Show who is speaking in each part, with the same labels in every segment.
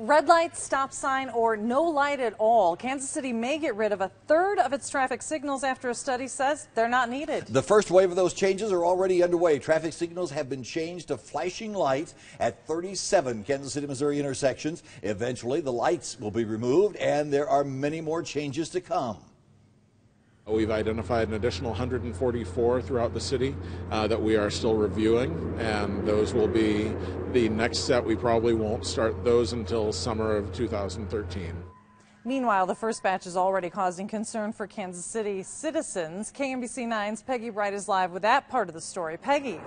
Speaker 1: Red light, stop sign, or no light at all. Kansas City may get rid of a third of its traffic signals after a study says they're not needed.
Speaker 2: The first wave of those changes are already underway. Traffic signals have been changed to flashing lights at 37 Kansas City, Missouri intersections. Eventually, the lights will be removed, and there are many more changes to come.
Speaker 3: We've identified an additional 144 throughout the city uh, that we are still reviewing, and those will be the next set. We probably won't start those until summer of 2013.
Speaker 1: Meanwhile, the first batch is already causing concern for Kansas City citizens. KMBC 9's Peggy Breit is live with that part of the story. Peggy.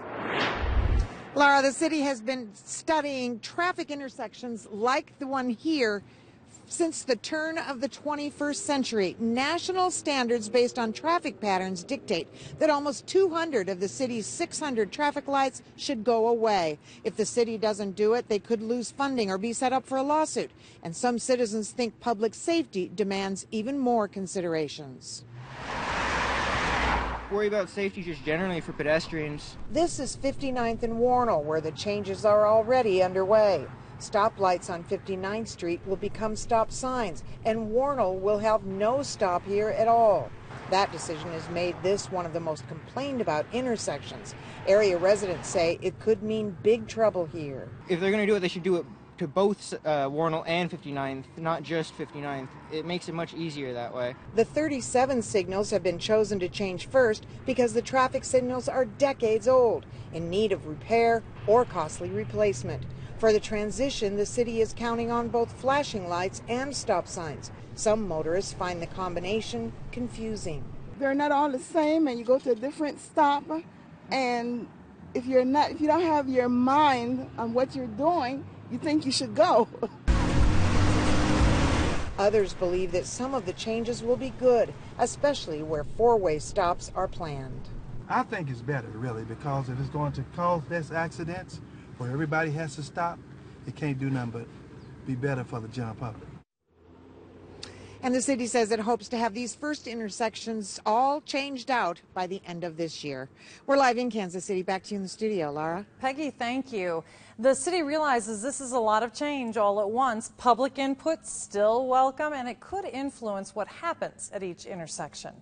Speaker 4: Laura, the city has been studying traffic intersections like the one here since the turn of the 21st century, national standards based on traffic patterns dictate that almost 200 of the city's 600 traffic lights should go away. If the city doesn't do it, they could lose funding or be set up for a lawsuit. And some citizens think public safety demands even more considerations
Speaker 5: worry about safety just generally for pedestrians.
Speaker 4: This is 59th and Wornall, where the changes are already underway. Stoplights on 59th Street will become stop signs, and Wornall will have no stop here at all. That decision has made this one of the most complained about intersections. Area residents say it could mean big trouble here.
Speaker 5: If they're going to do it, they should do it to both uh, Wornall and 59th, not just 59th. It makes it much easier that way.
Speaker 4: The 37 signals have been chosen to change first because the traffic signals are decades old, in need of repair or costly replacement. For the transition, the city is counting on both flashing lights and stop signs. Some motorists find the combination confusing.
Speaker 6: They're not all the same, and you go to a different stop, and if you're not, if you don't have your mind on what you're doing, you think you should go.
Speaker 4: Others believe that some of the changes will be good, especially where four-way stops are planned.
Speaker 7: I think it's better, really, because if it's going to cause less accidents, where everybody has to stop, it can't do nothing but be better for the general public.
Speaker 4: And the city says it hopes to have these first intersections all changed out by the end of this year. We're live in Kansas City. Back to you in the studio, Laura.
Speaker 1: Peggy, thank you. The city realizes this is a lot of change all at once. Public input still welcome, and it could influence what happens at each intersection.